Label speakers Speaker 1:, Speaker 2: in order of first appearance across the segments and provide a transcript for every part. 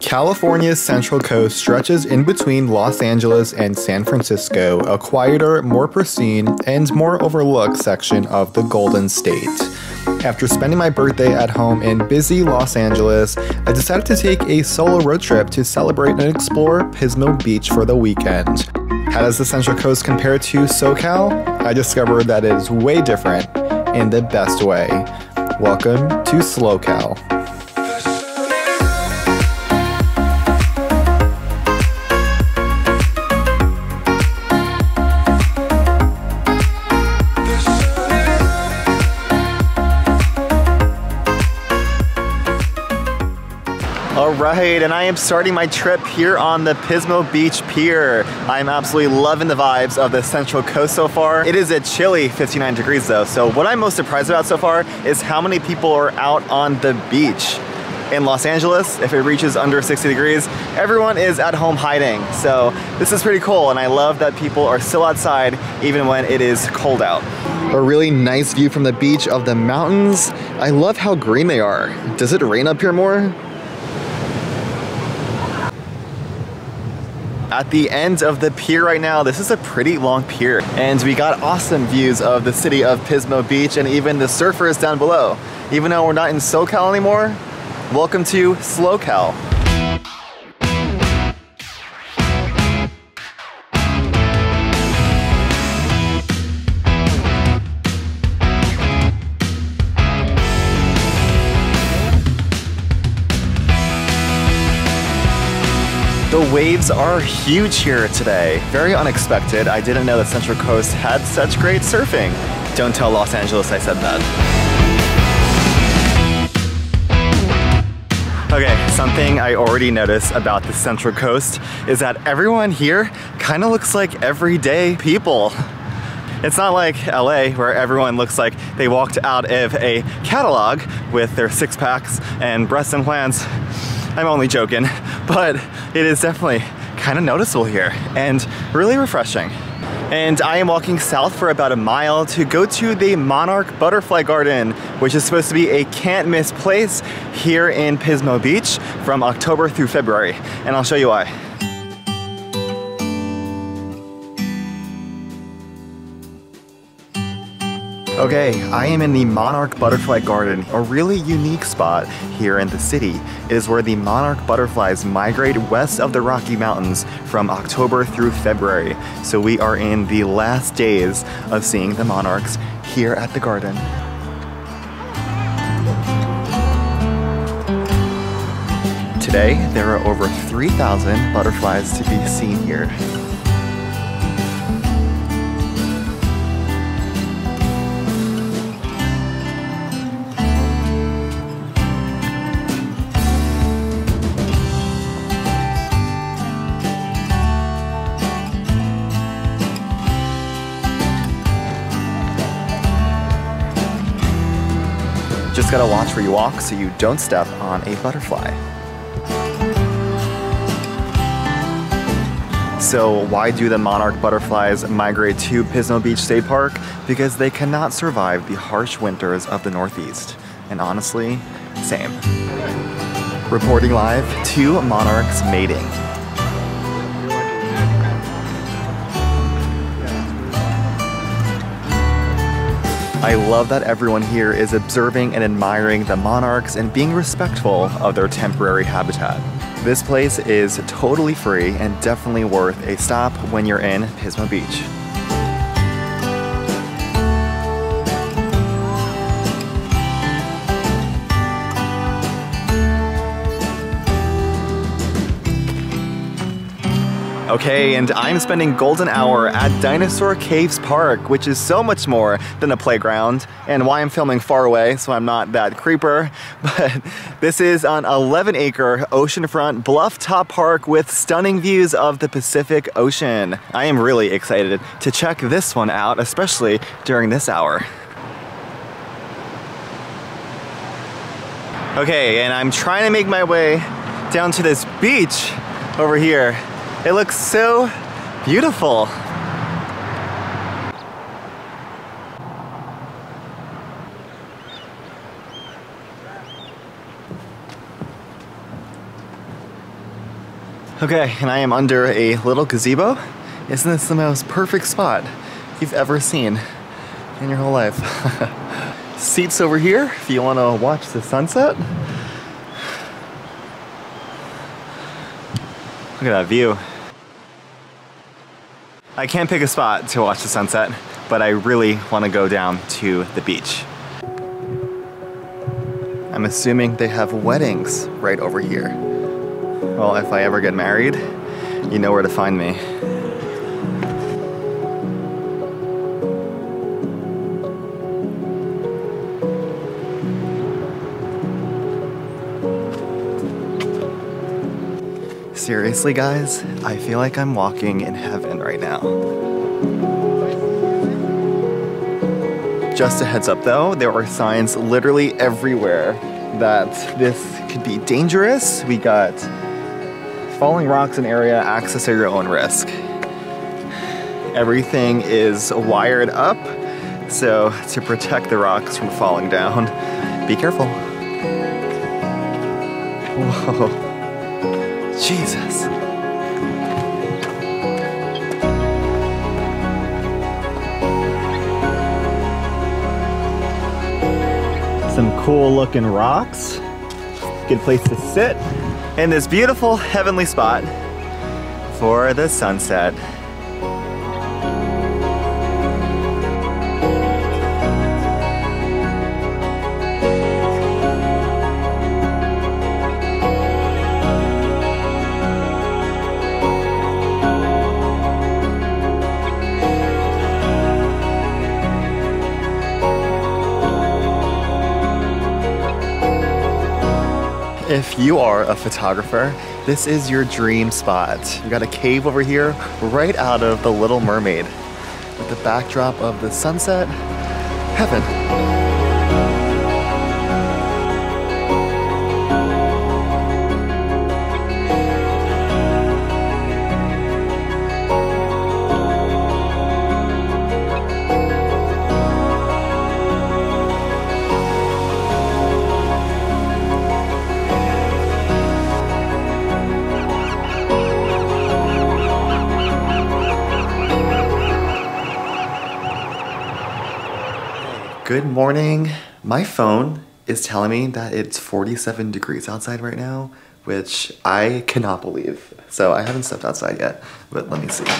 Speaker 1: California's Central Coast stretches in between Los Angeles and San Francisco, a quieter, more pristine, and more overlooked section of the Golden State. After spending my birthday at home in busy Los Angeles, I decided to take a solo road trip to celebrate and explore Pismo Beach for the weekend. How does the Central Coast compare to SoCal? I discovered that it is way different in the best way. Welcome to SLO CAL. Right, and I am starting my trip here on the Pismo Beach Pier. I'm absolutely loving the vibes of the Central Coast so far. It is a chilly 59 degrees though, so what I'm most surprised about so far is how many people are out on the beach. In Los Angeles, if it reaches under 60 degrees, everyone is at home hiding. So this is pretty cool, and I love that people are still outside even when it is cold out. A really nice view from the beach of the mountains. I love how green they are. Does it rain up here more? At the end of the pier right now. This is a pretty long pier and we got awesome views of the city of Pismo Beach and even the surfers down below. Even though we're not in SoCal anymore, welcome to SLO CAL. The waves are huge here today. Very unexpected. I didn't know the Central Coast had such great surfing. Don't tell Los Angeles I said that. Okay, something I already noticed about the Central Coast is that everyone here kind of looks like everyday people. It's not like LA where everyone looks like they walked out of a catalog with their six packs and breast implants I'm only joking, but it is definitely kind of noticeable here and really refreshing. And I am walking south for about a mile to go to the Monarch Butterfly Garden, which is supposed to be a can't miss place here in Pismo Beach from October through February. And I'll show you why. Okay, I am in the Monarch Butterfly Garden, a really unique spot here in the city. It is where the monarch butterflies migrate west of the Rocky Mountains from October through February. So we are in the last days of seeing the monarchs here at the garden. Today, there are over 3,000 butterflies to be seen here. Just gotta watch where you walk so you don't step on a butterfly. So why do the monarch butterflies migrate to Pismo Beach State Park? Because they cannot survive the harsh winters of the Northeast. And honestly, same. Reporting live, two monarchs mating. I love that everyone here is observing and admiring the monarchs and being respectful of their temporary habitat. This place is totally free and definitely worth a stop when you're in Pismo Beach. Okay, and I'm spending golden hour at Dinosaur Caves Park, which is so much more than a playground, and why I'm filming far away, so I'm not that creeper. But this is an 11 acre oceanfront bluff top park with stunning views of the Pacific Ocean. I am really excited to check this one out, especially during this hour. Okay, and I'm trying to make my way down to this beach over here. It looks so beautiful. Okay, and I am under a little gazebo. Isn't this the most perfect spot you've ever seen in your whole life? Seats over here if you want to watch the sunset. Look at that view. I can't pick a spot to watch the sunset, but I really want to go down to the beach. I'm assuming they have weddings right over here. Well, if I ever get married, you know where to find me. Seriously, guys, I feel like I'm walking in heaven right now. Just a heads up though, there are signs literally everywhere that this could be dangerous. We got falling rocks in area, access at your own risk. Everything is wired up, so to protect the rocks from falling down, be careful. Whoa. Jesus. Some cool looking rocks. Good place to sit in this beautiful heavenly spot for the sunset. If you are a photographer, this is your dream spot. We got a cave over here right out of The Little Mermaid with the backdrop of the sunset. Heaven. Good morning. My phone is telling me that it's 47 degrees outside right now, which I cannot believe. So I haven't stepped outside yet, but let me see.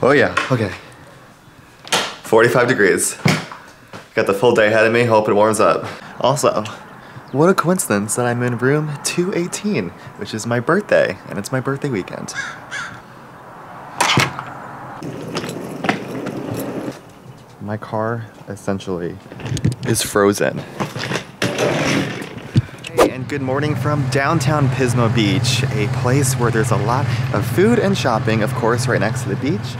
Speaker 1: Oh yeah, okay. 45 degrees. Got the full day ahead of me, hope it warms up. Also, what a coincidence that I'm in room 218, which is my birthday, and it's my birthday weekend. My car essentially is frozen. Hey, and good morning from downtown Pismo Beach, a place where there's a lot of food and shopping, of course, right next to the beach.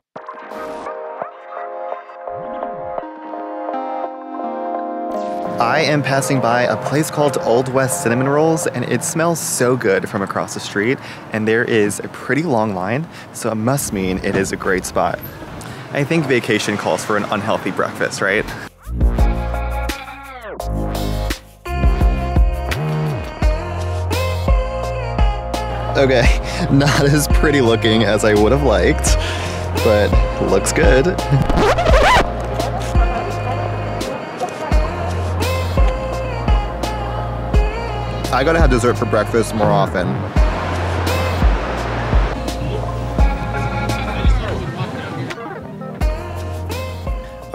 Speaker 1: I am passing by a place called Old West Cinnamon Rolls and it smells so good from across the street and there is a pretty long line so it must mean it is a great spot. I think vacation calls for an unhealthy breakfast, right? Okay, not as pretty looking as I would have liked, but looks good. I gotta have dessert for breakfast more often.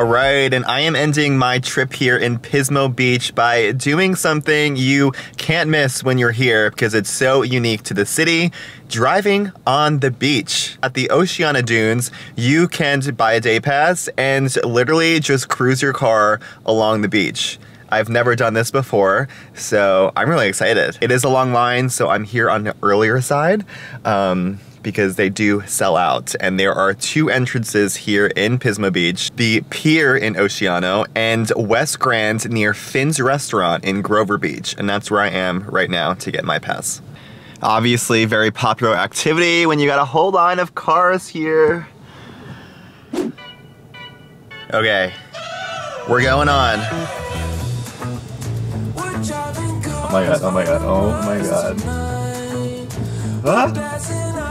Speaker 1: All right, and I am ending my trip here in Pismo Beach by doing something you can't miss when you're here because it's so unique to the city driving on the beach. At the Oceano Dunes, you can buy a day pass and literally just cruise your car along the beach. I've never done this before, so I'm really excited. It is a long line, so I'm here on the earlier side. Um, because they do sell out. And there are two entrances here in Pismo Beach the pier in Oceano and West Grand near Finn's Restaurant in Grover Beach. And that's where I am right now to get my pass. Obviously, very popular activity when you got a whole line of cars here. Okay, we're going on. Oh my god, oh my god, oh my god.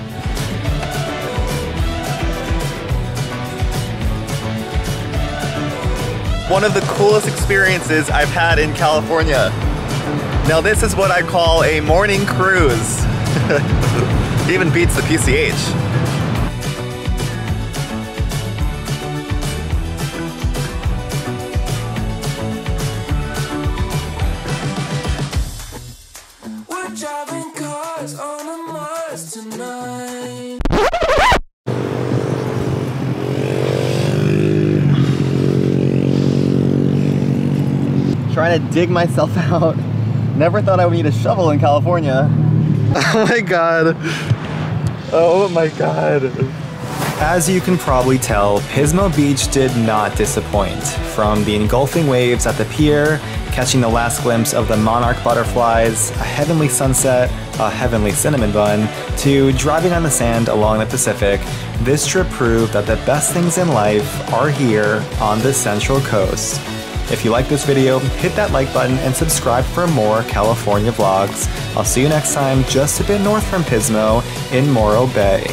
Speaker 1: One of the coolest experiences I've had in California. Now this is what I call a morning cruise. Even beats the PCH. Trying to dig myself out. Never thought I would need a shovel in California. Oh my god. Oh my god. As you can probably tell, Pismo Beach did not disappoint. From the engulfing waves at the pier, catching the last glimpse of the monarch butterflies, a heavenly sunset, a heavenly cinnamon bun, to driving on the sand along the Pacific, this trip proved that the best things in life are here on the Central Coast. If you like this video, hit that like button and subscribe for more California vlogs. I'll see you next time just a bit north from Pismo in Morro Bay.